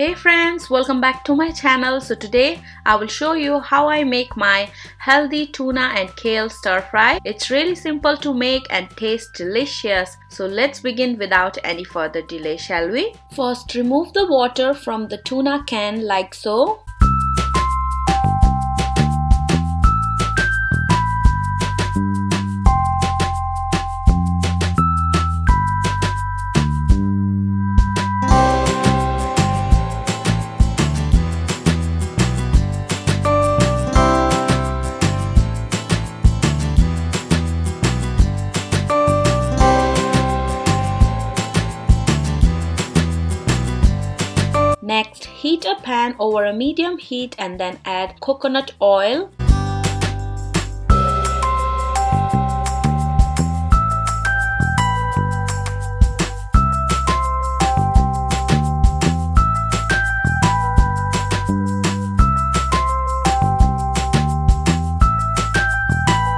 Hey friends, welcome back to my channel. So today I will show you how I make my healthy tuna and kale stir fry. It's really simple to make and taste delicious. So let's begin without any further delay, shall we? First remove the water from the tuna can like so. Next, heat a pan over a medium heat and then add coconut oil.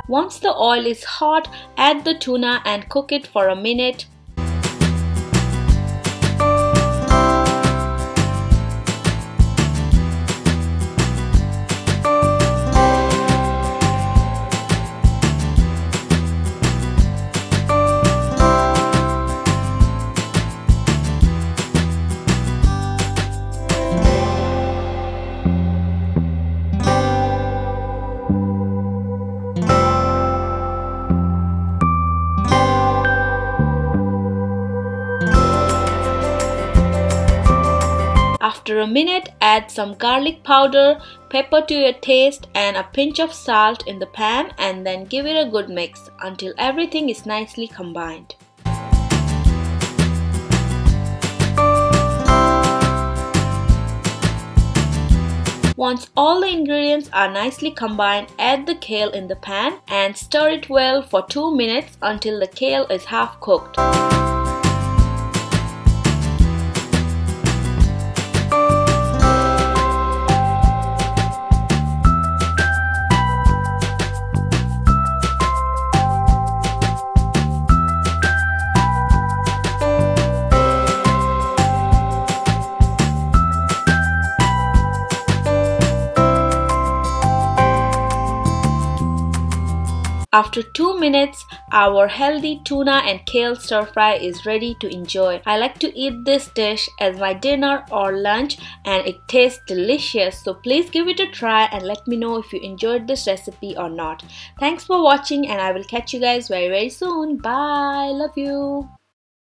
Once the oil is hot, add the tuna and cook it for a minute After a minute, add some garlic powder, pepper to your taste and a pinch of salt in the pan and then give it a good mix until everything is nicely combined. Once all the ingredients are nicely combined, add the kale in the pan and stir it well for 2 minutes until the kale is half cooked. After 2 minutes, our healthy tuna and kale stir fry is ready to enjoy. I like to eat this dish as my dinner or lunch and it tastes delicious. So please give it a try and let me know if you enjoyed this recipe or not. Thanks for watching and I will catch you guys very very soon. Bye. Love you.